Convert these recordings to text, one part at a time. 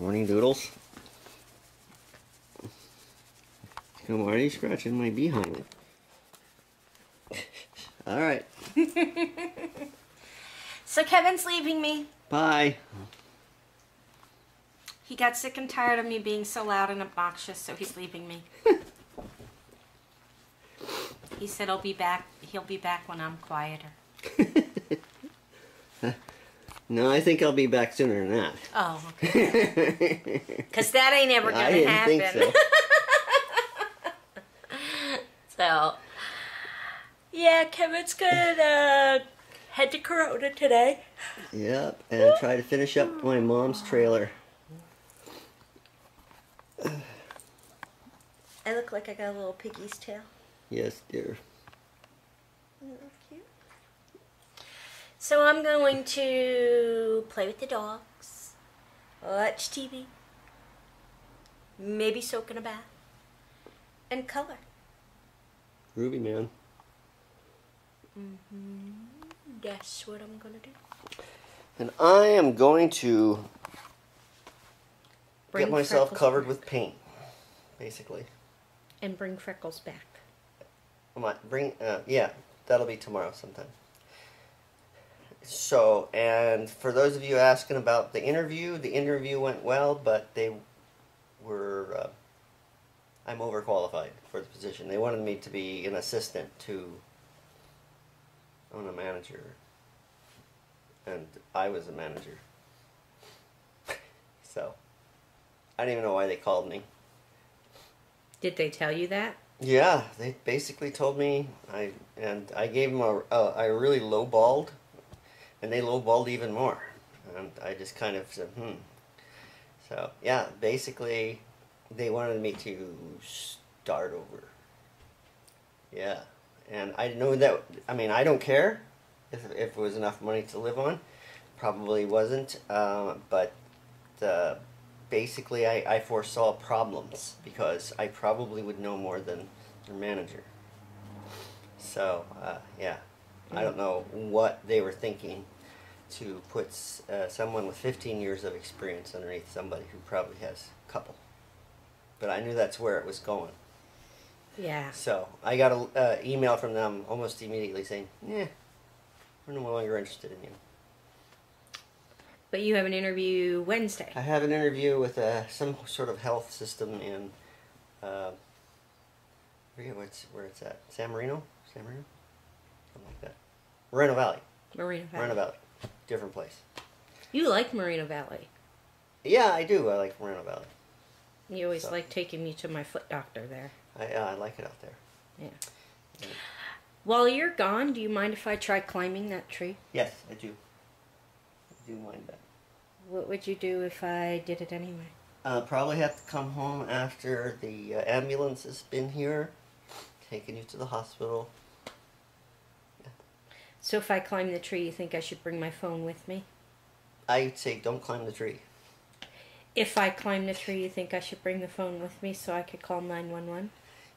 Morning Doodles. Come, why are you scratching my behind? All right. so Kevin's leaving me. Bye. He got sick and tired of me being so loud and obnoxious, so he's leaving me. he said he'll be back. He'll be back when I'm quieter. No, I think I'll be back sooner than that. Oh, okay. Because that ain't ever gonna didn't happen. think so. So, yeah, Kevin's gonna uh, head to Corona today. Yep, and try to finish up my mom's trailer. I look like I got a little piggy's tail. Yes, dear. Isn't that cute. So I'm going to play with the dogs, watch TV, maybe soak in a bath, and color. Ruby man. Mm -hmm. That's what I'm gonna do. And I am going to Bring get myself covered back. with paint, basically. and bring Freckles back. I might bring, uh, yeah, that'll be tomorrow sometime. So, and for those of you asking about the interview, the interview went well, but they were, uh, I'm overqualified for the position. They wanted me to be an assistant to own a manager, and I was a manager. so, I don't even know why they called me. Did they tell you that? Yeah, they basically told me I and I gave them a uh, I really lowballed, and they lowballed even more, and I just kind of said hmm. So yeah, basically, they wanted me to start over. Yeah, and I know that I mean I don't care if if it was enough money to live on, probably wasn't, uh, but. Uh, basically I, I foresaw problems because I probably would know more than their manager. So, uh, yeah, I don't know what they were thinking to put uh, someone with 15 years of experience underneath somebody who probably has a couple. But I knew that's where it was going. Yeah. So I got an uh, email from them almost immediately saying, "Yeah, we're no longer interested in you." But you have an interview Wednesday. I have an interview with uh, some sort of health system in, uh, I forget what's, where it's at. San Marino? San Marino? Moreno Valley. Marina Valley. Moreno Valley. Different place. You like Marina Valley. Yeah, I do. I like Moreno Valley. You always So- like taking me to my foot doctor there. I, uh, I like it out there. Yeah. While you're gone, do you mind if I try climbing that tree? Yes, I do. I do mind that. What would you do if I did it anyway? Uh, probably have to come home after the uh, ambulance has been here, taking you to the hospital. So if I climb the tree, you think I should bring my phone with me? I'd say don't climb the tree. If I climb the tree, you think I should bring the phone with me so I could call 911?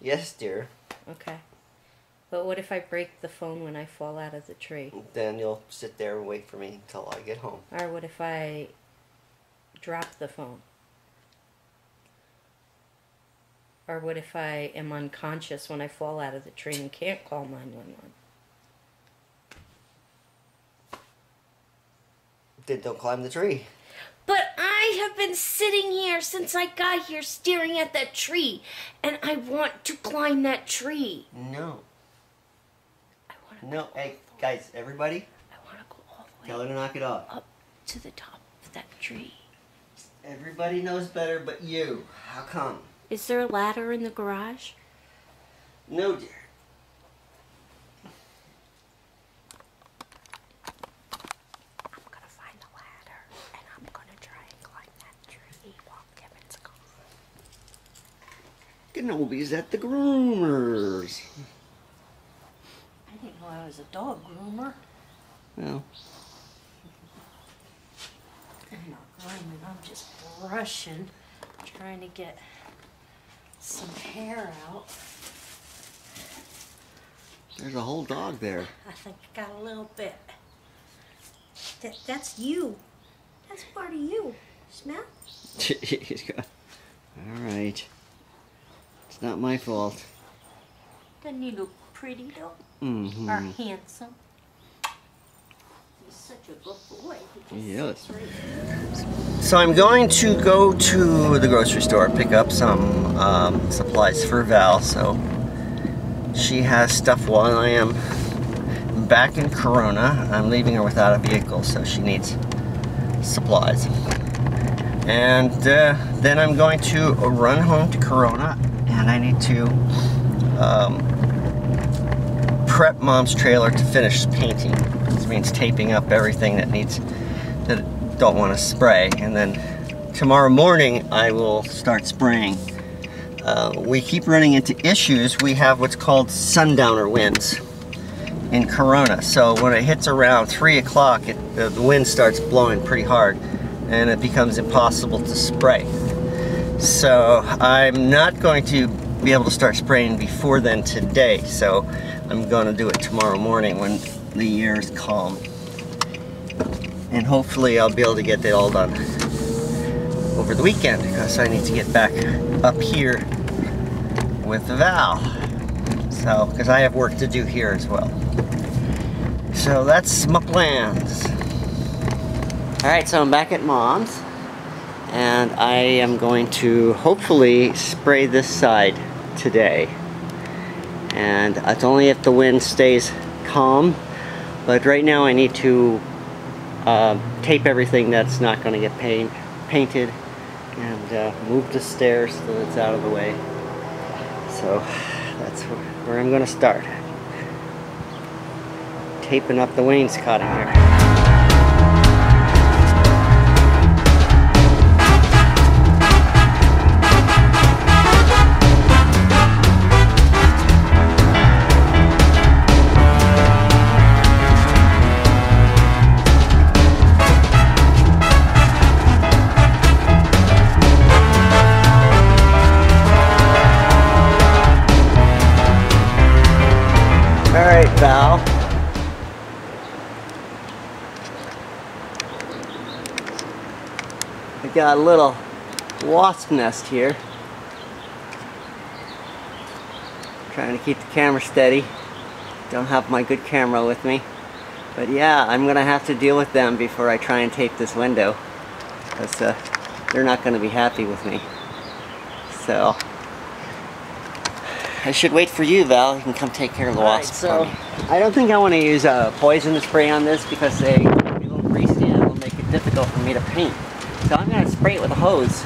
Yes, dear. Okay. But what if I break the phone when I fall out of the tree? Then you'll sit there and wait for me until I get home. Or what if I drop the phone? Or what if I am unconscious when I fall out of the tree and can't call 911? Then don't climb the tree. But I have been sitting here since I got here staring at that tree, and I want to climb that tree. No. I want to No. Hey, guys, everybody, I want to go all the way. tell her to knock it off. up to the top of that tree. Everybody knows better but you. How come? Is there a ladder in the garage? No, dear. I'm gonna find the ladder and I'm gonna try and climb that tree while Kevin's gone. Kenobi's at the groomers. I didn't know I was a dog groomer. Well, I'm not grooming, I'm just brushing, trying to get some hair out. there's a whole dog there. I think I got a little bit. That, that's you. That's part of you. Smell? He's got- All right. It's not my fault. Doesn't he look pretty though? Mm-hmm. Or handsome? He's such a good boy. Yes. So I'm going to go to the grocery store, pick up some um, supplies for Val, so she has stuff while I am back in Corona. I'm leaving her without a vehicle, so she needs supplies. And uh, then I'm going to run home to Corona, and I need to um, prep Mom's trailer to finish painting. This means taping up everything that needs that don't want to spray. And then tomorrow morning I will start spraying. Uh, we keep running into issues. We have what's called sundowner winds in Corona. So when it hits around 3 o'clock, the the wind starts blowing pretty hard and it becomes impossible to spray. So I'm not going to be able to start spraying before then today. So I'm going to do it tomorrow morning when the air is calm. And hopefully I'll be able to get it all done over the weekend because I need to get back up here with Val. So, because I have work to do here as well. So that's my plans. Alright, so I'm back at mom's and I am going to hopefully spray this side today. And it's only if the wind stays calm, but right now I need to uh, tape everything that's not going to get paint, painted and uh, move the stairs so that it's out of the way. So that's where, I'm going to start. Taping up the wainscoting here. I got a little wasp nest here. Trying to keep the camera steady. Don't have my good camera with me. But yeah, I'm gonna have to deal with them before I try and tape this window. Because uh, they're not gonna be happy with me. So, I should wait for you, Val. You can come take care of the wasps. so- for me. I don't think I want to use a poison spray on this because they a little greasy and it will make it difficult for me to paint. So I'm going to spray it with a hose.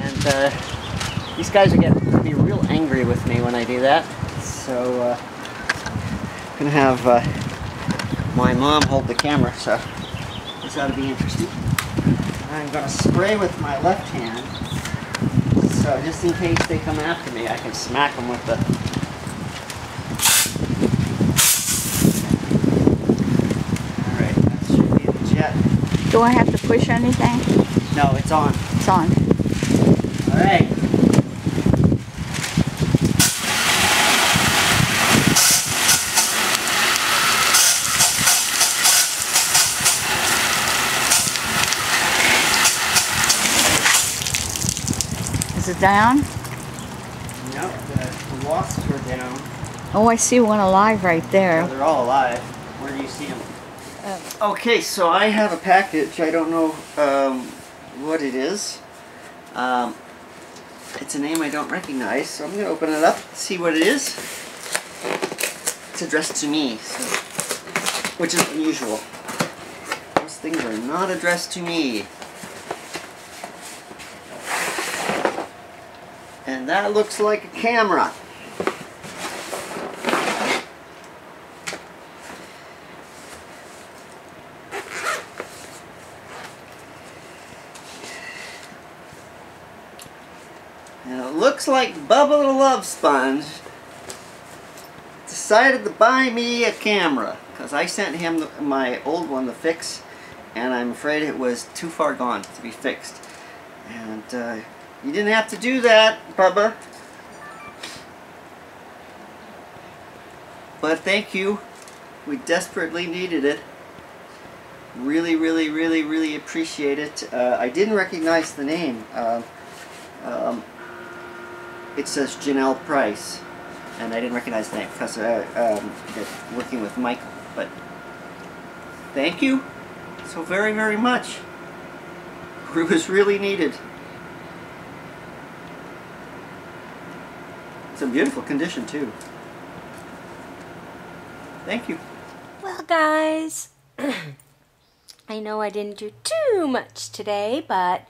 And uh, these guys are going to be real angry with me when I do that. So uh, I'm going to have uh, my mom hold the camera. So this ought to be interesting. I'm going to spray with my left hand. So just in case they come after me, I can smack them with the Alright, that should be the jet. Do I have to push anything? No, it's on. It's on. Alright. Is it down? No, the, the wasps are down. Oh, I see one alive right there. they're all alive. Where do you see them? Okay, so I have a package. I don't know um, what it is. Um, it's a name I don't recognize, so I'm going to open it up, see what it is. It's addressed to me, so, which is unusual. Those things are not addressed to me. And that looks like a camera. And it looks like Bubba the Love Sponge decided to buy me a camera because I sent him my old one to fix and I'm afraid it was too far gone to be fixed. And uh, you didn't have to do that, Bubba. But thank you. We desperately needed it. Really, really, really, really appreciate it. Uh, I didn't recognize the name. Uh, um, it says Janelle Price. and I didn't recognize name because uh, um, working with Michael. But thank you so very very much. It was really needed. It's in beautiful condition too. Thank you. Well, guys, I know I didn't do too much today, but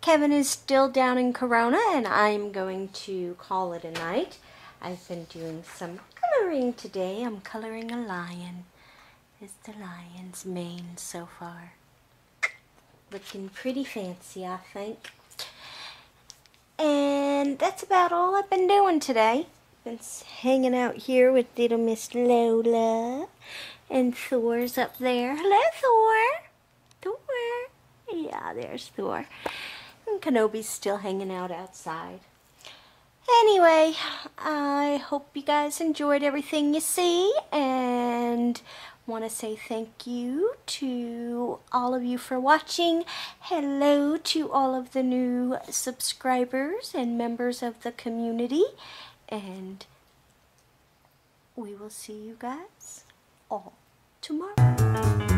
Kevin is still down in Corona, and I'm going to call it a night. I've been doing some coloring today. I'm coloring a lion. It's the lion's mane so far. Looking pretty fancy, I think. And that's about all I've been doing today. Been hanging out here with little Miss Lola. And Thor's up there. Hello, Thor. Thor. Yeah, there's Thor. And Kenobi's still hanging out outside. Anyway, I hope you guys enjoyed everything you see and want to say thank you to all of you for watching. Hello to all of the new subscribers and members of the community. And we will see you guys all tomorrow.